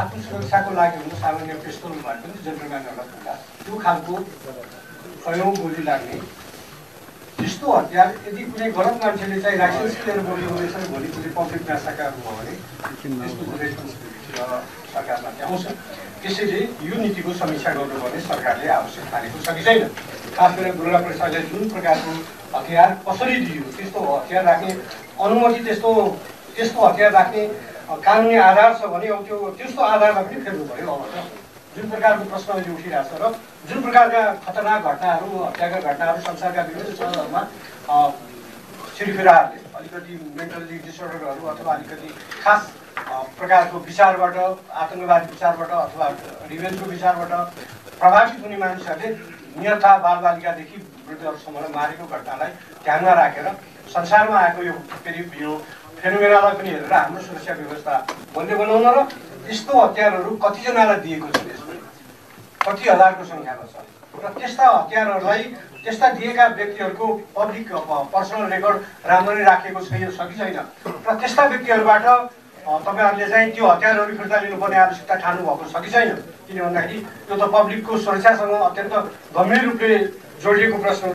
आत्मसुरक्षाको लागि हुनु सामान्य पिस्तोल भए पनि जनरलमा नलग्दा त्यो खालको कयौँ गोली लाग्ने। त्यस्तो हतियार यदि कुनै गलत मान्छेले चाहिँ लाइसेन्स लिएर बोल्नु हुँदैछ भोलि कुनै पब्लिक नासाकार भयो भने त्यसको रेस्पोन्सिबिलिटी सरकारमाथि आउँछ त्यसैले यो नीतिको समीक्षा गर्नुपर्ने सरकारले आवश्यक ठानेको छ कि छैन खास गरेर दुर्गा प्रसादले जुन प्रकारको हतियार कसरी दियो त्यस्तो हतियार राख्ने अनुमति त्यस्तो त्यस्तो हतियार राख्ने कानुनी आधार छ भने अब त्यो त्यस्तो आधारमा पनि फेर्नु पऱ्यो अवश्य जुन प्रकारको प्रश्न अहिले उठिरहेको छ र जुन प्रकारका खतरनाक घटनाहरू हत्याका घटनाहरू संसारका विभिन्न सहरहरूमा छिरफिराहरूले अलिकति मेन्टली डिसअर्डरहरू अथवा अलिकति खास प्रकारको विचारबाट आतङ्कवादी विचारबाट अथवा रिभेन्जको विचारबाट प्रभावित हुने मानिसहरूले नियता बालबालिकादेखि वृद्धहरूसम्म मारेको घटनालाई ध्यानमा राखेर संसारमा आएको यो फेरि यो फेनोमेनालाई पनि हेरेर हाम्रो सुरक्षा व्यवस्था बलियो बनाउन र यस्तो हतियारहरू कतिजनालाई दिएको छ त्यसमा? कति हजारको सङ्ख्यामा छ? र त्यस्ता हतियारहरूलाई त्यस्ता दिएका व्यक्तिहरूको पब्लिक पर्सनल रेकर्ड राम्ररी राखेको छैन छ कि छैन? र त्यस्ता व्यक्तिहरूबाट तपाईँहरूले चाहिँ त्यो हतियारहरू फिर्ता लिनुपर्ने आवश्यकता ठान्नु भएको छ कि छैन? किन भन्दाखेरि त्यो त पब्लिकको सुरक्षासँग अत्यन्त गम्भीर रूपले जोडिएको प्रश्न